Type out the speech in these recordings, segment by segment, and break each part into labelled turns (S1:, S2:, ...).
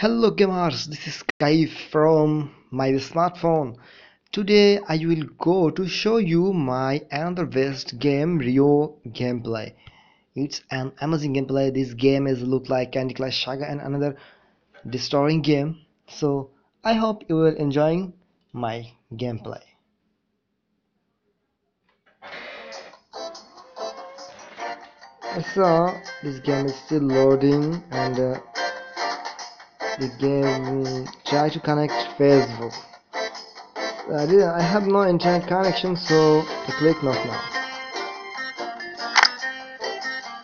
S1: Hello gamers, this is Kai from my smartphone. Today I will go to show you my another best game Rio gameplay. It's an amazing gameplay. This game is look like Candy Crush Saga and another destroying game. So I hope you will enjoying my gameplay. Saw this game is still loading and uh, the game try to connect Facebook. Uh, I didn't I have no internet connection so I click not now.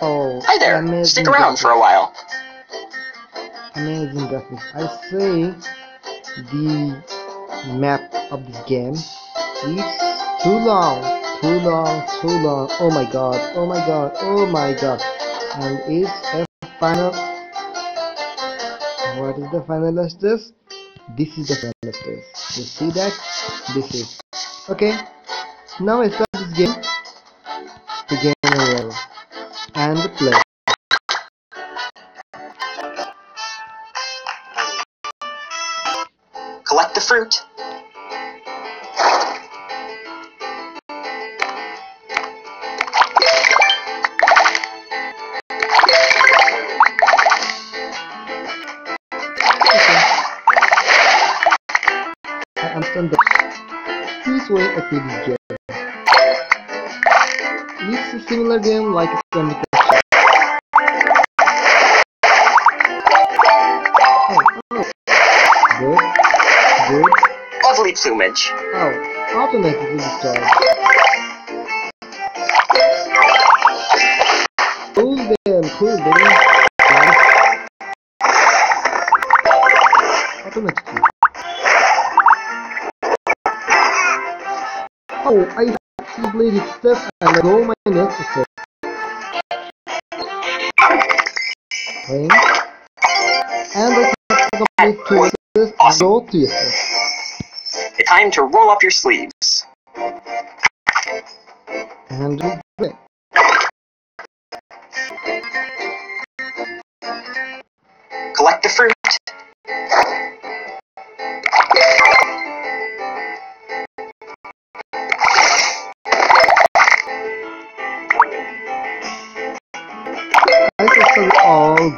S1: Oh
S2: Hi there.
S1: amazing
S2: Stick around
S1: graphics.
S2: for a while.
S1: Amazing graphics. I say the map of this game it's too long, too long, too long. Oh my god, oh my god, oh my god. And it's a final what is the final stage? This is the final stage. You see that? This is okay. Now I start this game. The game level and play.
S2: Collect the fruit.
S1: This way I play this game. It's a similar game like Candy Crush. Oh, oh. Good, good.
S2: Lovely plumage.
S1: Oh, automatically destroyed. Cool game, cool game. Automatically. Oh, I did step and I go my next step. Playing. And I complete two steps and go three steps.
S2: It's time to roll up your sleeves.
S1: And do.
S2: Collect the fruit.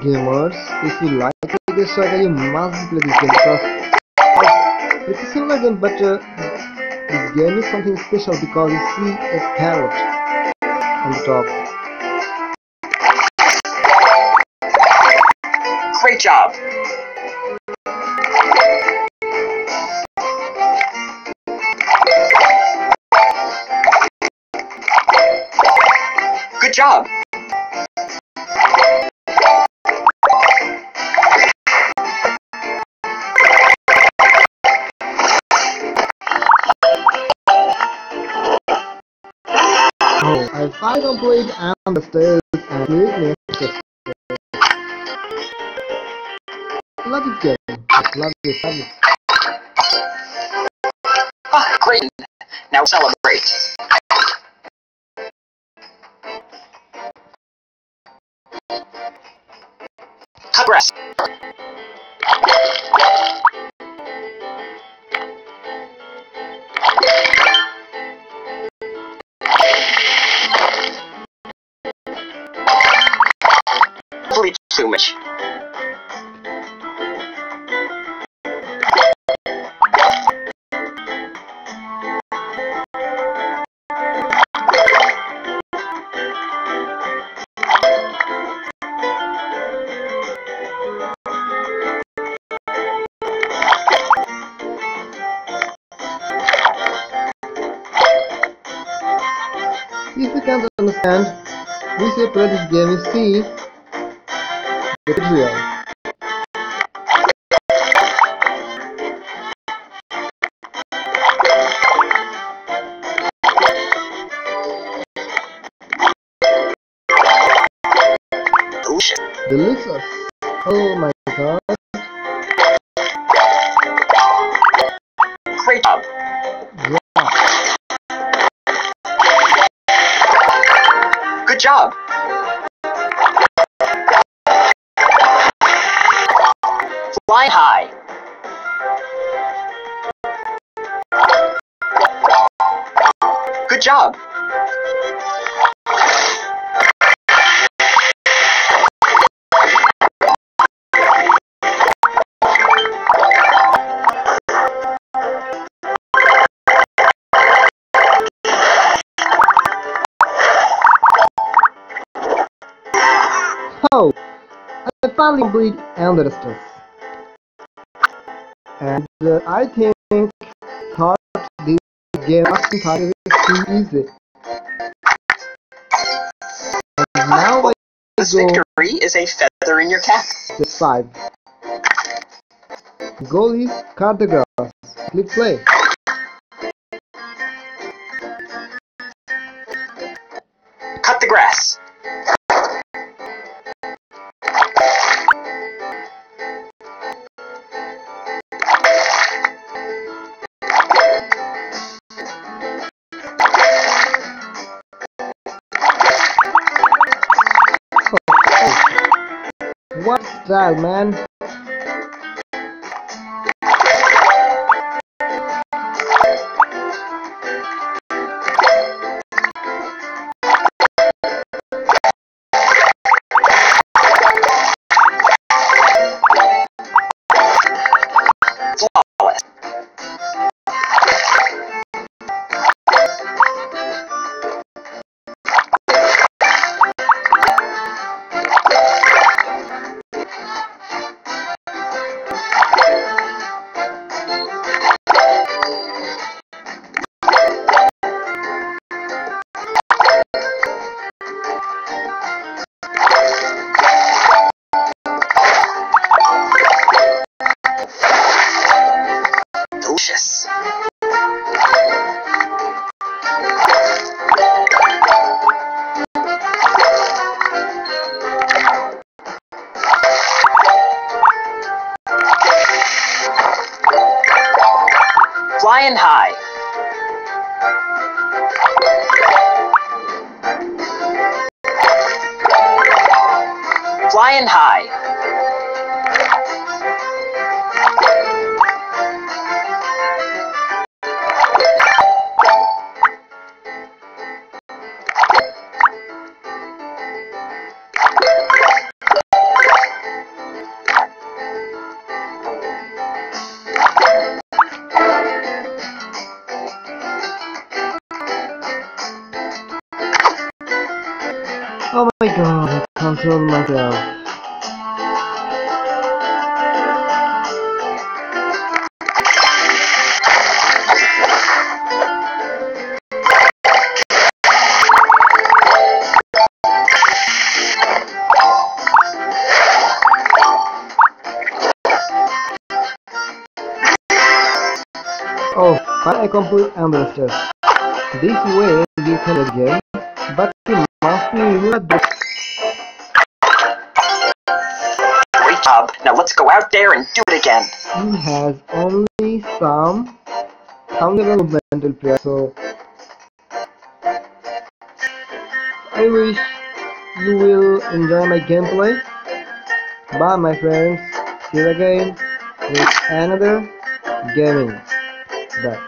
S1: Gamers, if you like this saga, you must play this game because it's a similar game, but uh, this game is something special because you see a parrot on the top.
S2: Great job. Good job.
S1: Oh, I fight complete and the stage and click next step. Love this game. I love. Love it.
S2: Ah, great. Now celebrate. Cut Lovely plumage.
S1: If you can't understand, say play this game, you
S2: Delicious.
S1: Delicious. Oh my god.
S2: Great job.
S1: Yeah.
S2: Good job. Fly high. Good job.
S1: Oh, I finally Anderstus. And uh, I think thought this game wasn't too easy. And now I
S2: This victory is a feather in your cap.
S1: to 5. Goal is cut the grass. Click play.
S2: Cut the grass.
S1: What style, man?
S2: 10 high. Flying high.
S1: Oh my god, I control myself. Oh, I complete Ambassador. This way you can again, but you
S2: Great job. Now let's go out there and do it again.
S1: he has only some some developmental players, so I wish you will enjoy my gameplay. Bye my friends, see you again with another gaming. Bye.